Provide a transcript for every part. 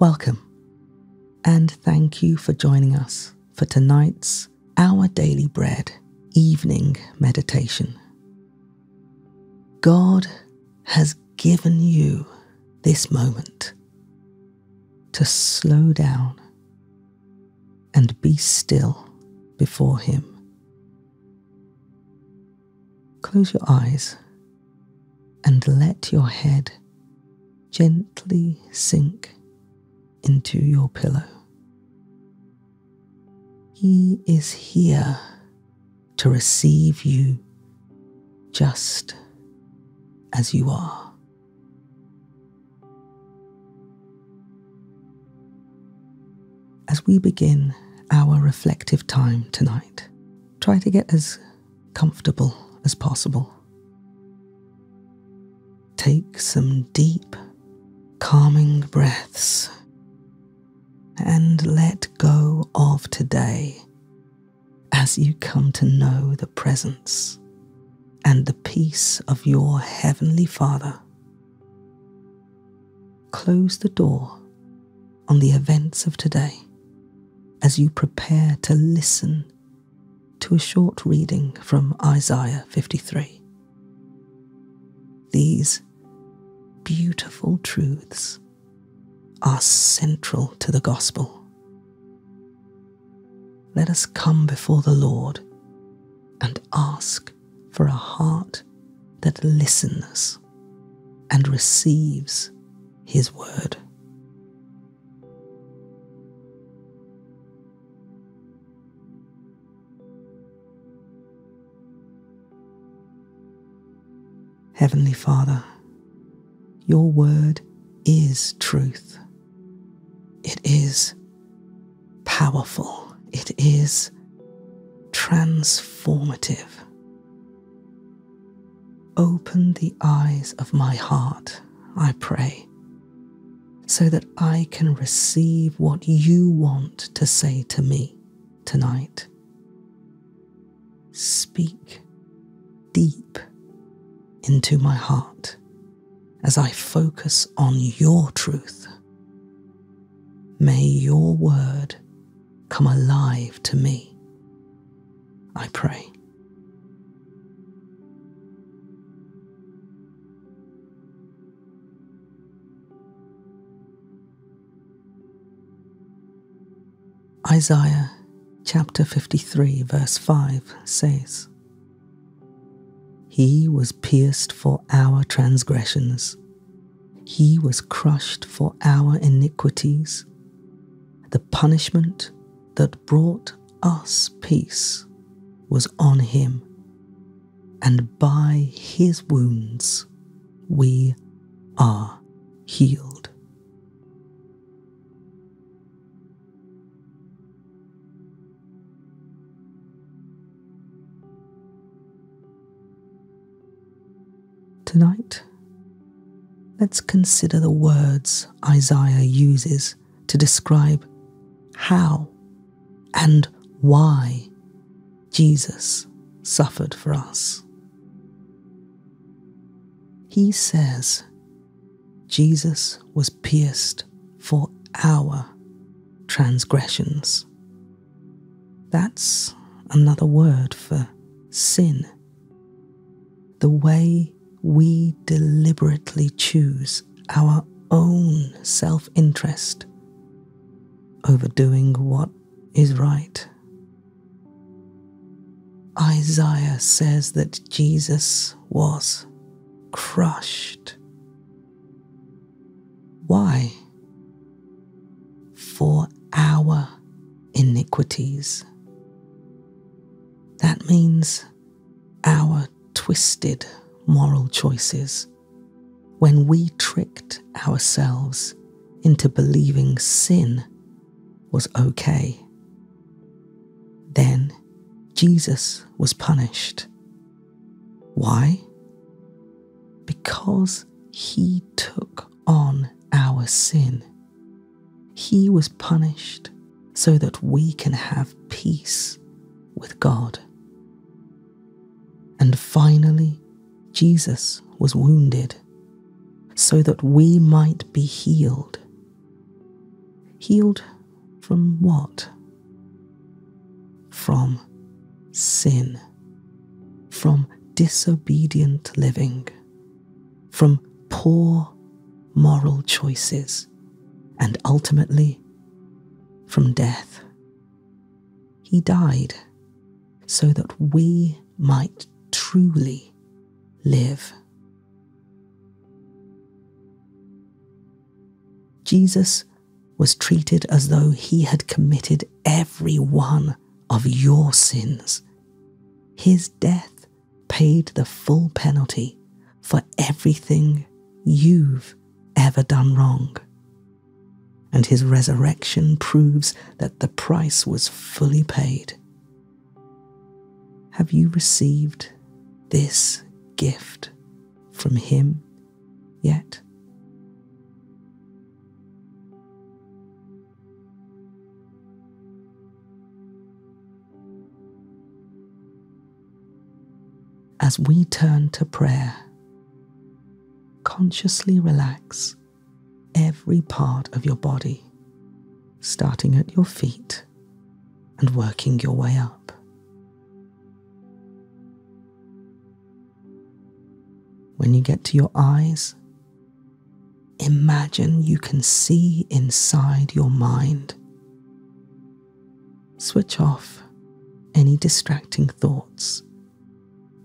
Welcome, and thank you for joining us for tonight's Our Daily Bread evening meditation. God has given you this moment to slow down and be still before Him. Close your eyes and let your head gently sink into your pillow. He is here to receive you just as you are. As we begin our reflective time tonight, try to get as comfortable as possible. Take some deep, calming breaths and let go of today as you come to know the presence and the peace of your Heavenly Father. Close the door on the events of today as you prepare to listen to a short reading from Isaiah 53. These beautiful truths are central to the gospel. Let us come before the Lord and ask for a heart that listens and receives His word. Heavenly Father, your word is truth. It is powerful. It is transformative. Open the eyes of my heart, I pray, so that I can receive what you want to say to me tonight. Speak deep into my heart as I focus on your truth. May your word come alive to me, I pray. Isaiah chapter 53, verse 5 says, he was pierced for our transgressions, He was crushed for our iniquities. The punishment that brought us peace was on Him, and by His wounds we are healed. Tonight, let's consider the words Isaiah uses to describe how and why Jesus suffered for us. He says Jesus was pierced for our transgressions. That's another word for sin. The way we deliberately choose our own self interest over doing what is right. Isaiah says that Jesus was crushed. Why? For our iniquities. That means our twisted moral choices when we tricked ourselves into believing sin was okay. Then Jesus was punished. Why? Because he took on our sin. He was punished so that we can have peace with God. And finally, Jesus was wounded so that we might be healed. Healed from what? From sin, from disobedient living, from poor moral choices, and ultimately from death. He died so that we might truly live. Jesus was treated as though he had committed every one of your sins. His death paid the full penalty for everything you've ever done wrong. And his resurrection proves that the price was fully paid. Have you received this gift from him yet? As we turn to prayer, consciously relax every part of your body, starting at your feet and working your way up. When you get to your eyes, imagine you can see inside your mind. Switch off any distracting thoughts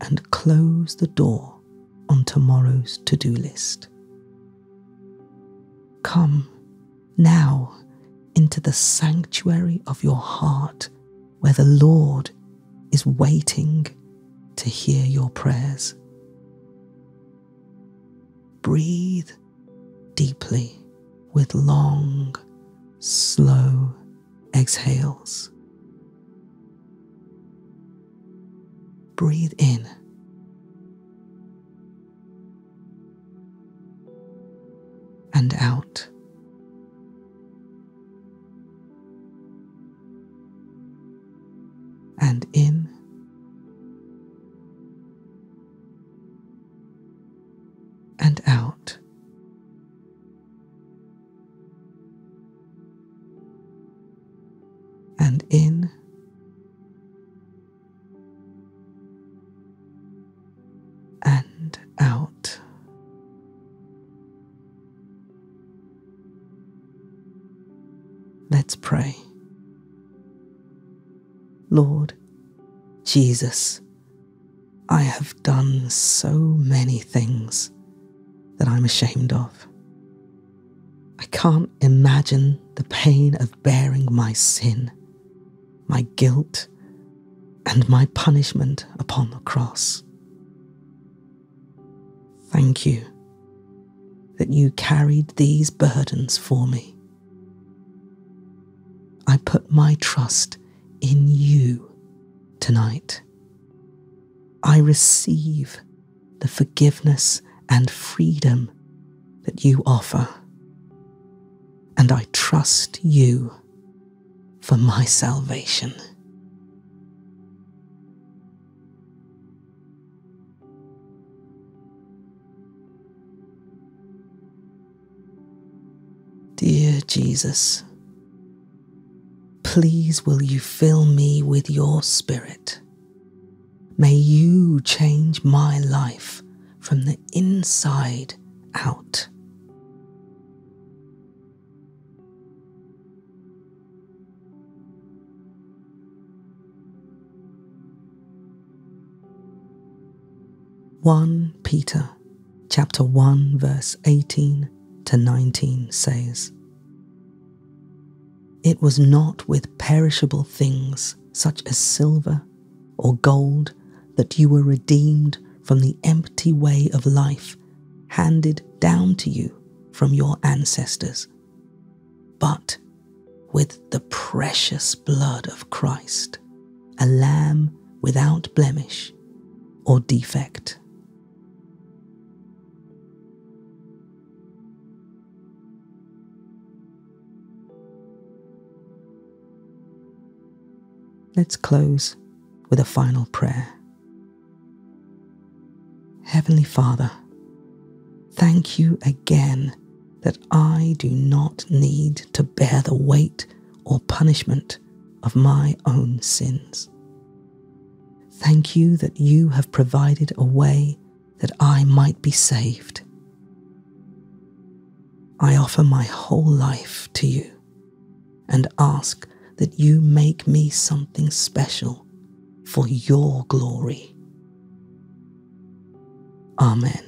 and close the door on tomorrow's to do list. Come now into the sanctuary of your heart where the Lord is waiting to hear your prayers. Breathe deeply with long, slow exhales. Breathe in. And out. And in. Let's pray. Lord Jesus, I have done so many things that I'm ashamed of. I can't imagine the pain of bearing my sin, my guilt, and my punishment upon the cross. Thank you that you carried these burdens for me. I put my trust in you tonight. I receive the forgiveness and freedom that you offer, and I trust you for my salvation. Jesus, Please will you fill me with your spirit. May you change my life from the inside out. One Peter chapter 1 verse 18 to 19 says it was not with perishable things such as silver or gold that you were redeemed from the empty way of life handed down to you from your ancestors, but with the precious blood of Christ, a lamb without blemish or defect. Let's close with a final prayer. Heavenly Father, thank you again that I do not need to bear the weight or punishment of my own sins. Thank you that you have provided a way that I might be saved. I offer my whole life to you and ask that you make me something special for your glory. Amen.